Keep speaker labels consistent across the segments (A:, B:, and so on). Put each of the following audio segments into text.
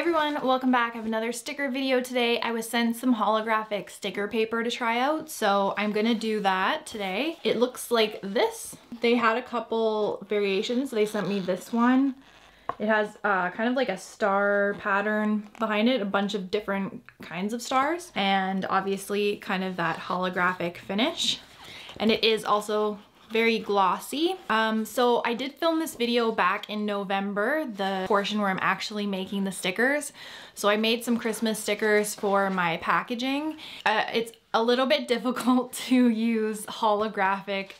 A: everyone, welcome back. I have another sticker video today. I was sent some holographic sticker paper to try out, so I'm gonna do that today. It looks like this. They had a couple variations. They sent me this one. It has uh, kind of like a star pattern behind it, a bunch of different kinds of stars, and obviously kind of that holographic finish. And it is also very glossy. Um, so I did film this video back in November, the portion where I'm actually making the stickers. So I made some Christmas stickers for my packaging. Uh, it's a little bit difficult to use holographic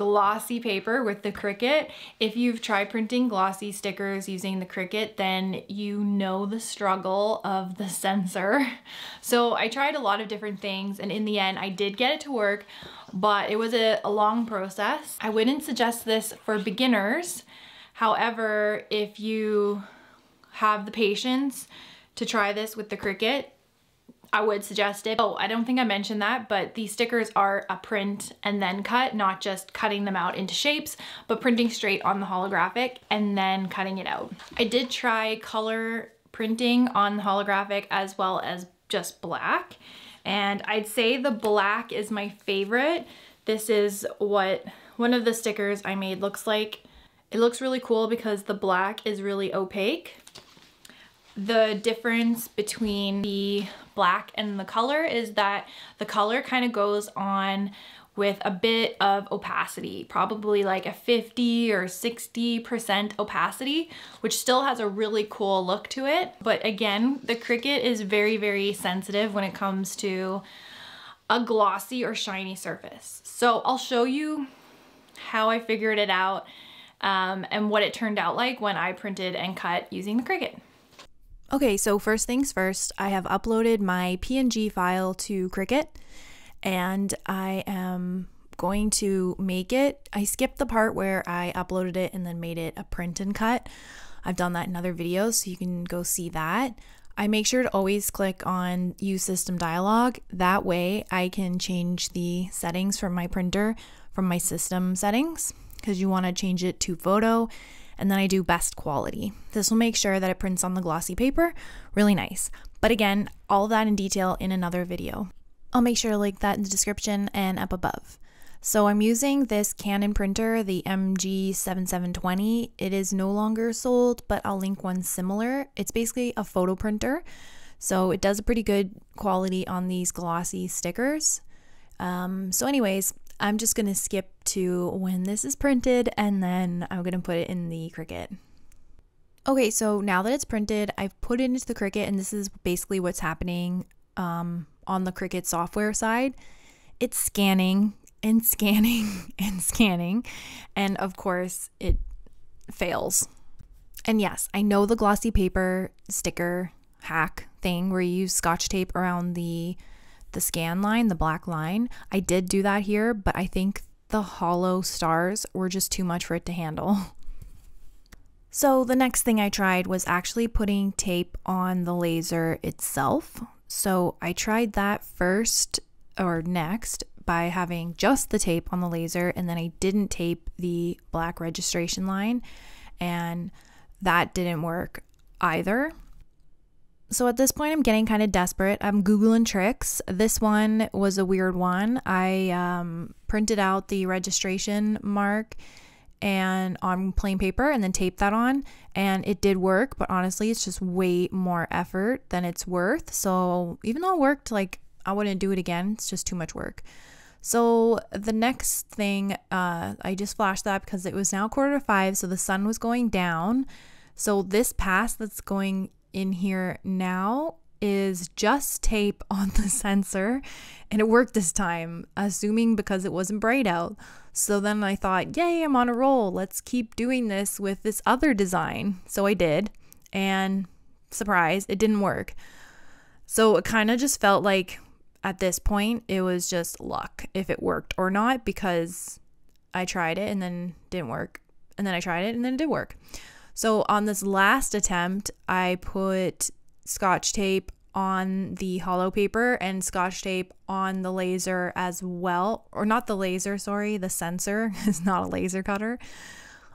A: glossy paper with the Cricut. If you've tried printing glossy stickers using the Cricut, then you know the struggle of the sensor. So I tried a lot of different things and in the end I did get it to work, but it was a, a long process. I wouldn't suggest this for beginners. However, if you have the patience to try this with the Cricut, I would suggest it. Oh, I don't think I mentioned that, but these stickers are a print and then cut, not just cutting them out into shapes, but printing straight on the holographic and then cutting it out. I did try color printing on the holographic as well as just black. And I'd say the black is my favorite. This is what one of the stickers I made looks like. It looks really cool because the black is really opaque the difference between the black and the color is that the color kind of goes on with a bit of opacity, probably like a 50 or 60% opacity, which still has a really cool look to it. But again, the Cricut is very, very sensitive when it comes to a glossy or shiny surface. So I'll show you how I figured it out um, and what it turned out like when I printed and cut using the Cricut.
B: Okay, so first things first, I have uploaded my PNG file to Cricut and I am going to make it. I skipped the part where I uploaded it and then made it a print and cut. I've done that in other videos, so you can go see that. I make sure to always click on use system dialog. That way I can change the settings from my printer from my system settings because you want to change it to photo and then I do best quality. This will make sure that it prints on the glossy paper really nice. But again, all that in detail in another video. I'll make sure to link that in the description and up above. So I'm using this Canon printer, the MG7720. It is no longer sold, but I'll link one similar. It's basically a photo printer. So it does a pretty good quality on these glossy stickers. Um, so anyways, I'm just going to skip to when this is printed and then I'm going to put it in the Cricut. Okay, so now that it's printed, I've put it into the Cricut and this is basically what's happening um, on the Cricut software side. It's scanning and scanning and scanning and of course it fails. And yes, I know the glossy paper sticker hack thing where you use scotch tape around the the scan line, the black line. I did do that here, but I think the hollow stars were just too much for it to handle. So the next thing I tried was actually putting tape on the laser itself. So I tried that first or next by having just the tape on the laser and then I didn't tape the black registration line and that didn't work either. So at this point, I'm getting kind of desperate. I'm Googling tricks. This one was a weird one. I um, printed out the registration mark and on plain paper and then taped that on and it did work but honestly it's just way more effort than it's worth so even though it worked like i wouldn't do it again it's just too much work so the next thing uh, i just flashed that because it was now quarter to five so the sun was going down so this pass that's going in here now is just tape on the sensor and it worked this time assuming because it wasn't bright out. So then i thought yay i'm on a roll. Let's keep doing this with this other design. So i did and surprise it didn't work. So it kind of just felt like at this point it was just luck if it worked or not because i tried it and then didn't work and then i tried it and then it did work so on this last attempt, I put scotch tape on the hollow paper and scotch tape on the laser as well, or not the laser, sorry, the sensor is not a laser cutter.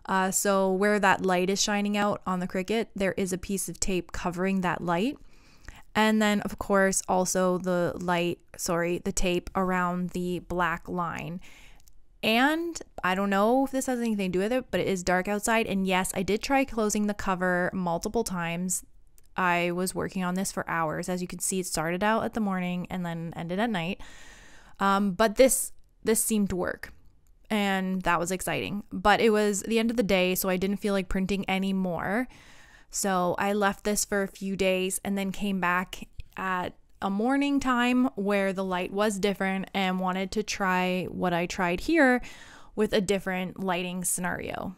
B: Uh, so where that light is shining out on the Cricut, there is a piece of tape covering that light. And then, of course, also the light, sorry, the tape around the black line. And I don't know if this has anything to do with it, but it is dark outside. And yes, I did try closing the cover multiple times. I was working on this for hours. As you can see, it started out at the morning and then ended at night. Um, but this this seemed to work and that was exciting. But it was the end of the day, so I didn't feel like printing anymore. So I left this for a few days and then came back at a morning time where the light was different and wanted to try what I tried here with a different lighting scenario.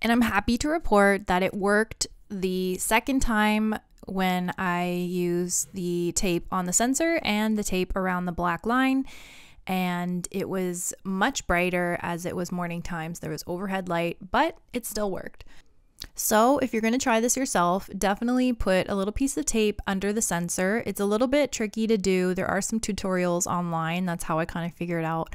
B: And I'm happy to report that it worked the second time when I used the tape on the sensor and the tape around the black line and it was much brighter as it was morning times. There was overhead light, but it still worked. So, if you're going to try this yourself, definitely put a little piece of tape under the sensor. It's a little bit tricky to do. There are some tutorials online. That's how I kind of figured out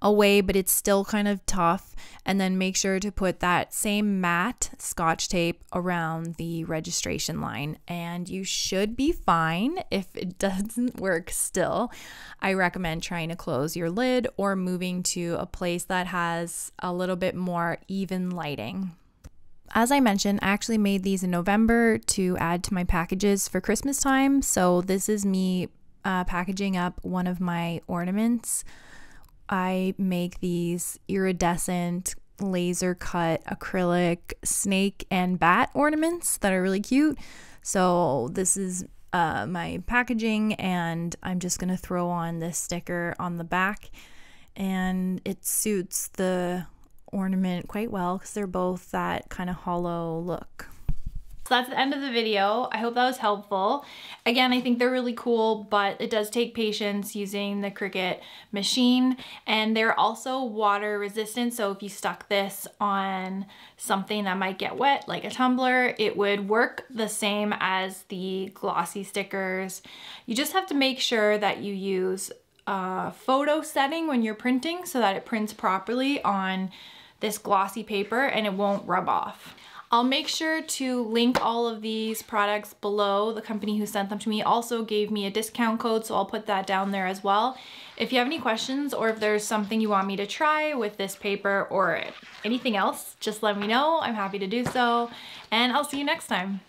B: a way, but it's still kind of tough. And then make sure to put that same matte scotch tape around the registration line, and you should be fine. If it doesn't work still, I recommend trying to close your lid or moving to a place that has a little bit more even lighting. As I mentioned, I actually made these in November to add to my packages for Christmas time. So, this is me uh, packaging up one of my ornaments I make these iridescent laser cut acrylic snake and bat ornaments that are really cute. So this is uh, my packaging and I'm just going to throw on this sticker on the back and it suits the ornament quite well because they're both that kind of hollow look.
A: So that's the end of the video. I hope that was helpful. Again, I think they're really cool, but it does take patience using the Cricut machine. And they're also water resistant. So if you stuck this on something that might get wet, like a tumbler, it would work the same as the glossy stickers. You just have to make sure that you use a photo setting when you're printing so that it prints properly on this glossy paper and it won't rub off. I'll make sure to link all of these products below. The company who sent them to me also gave me a discount code, so I'll put that down there as well. If you have any questions or if there's something you want me to try with this paper or anything else, just let me know. I'm happy to do so, and I'll see you next time.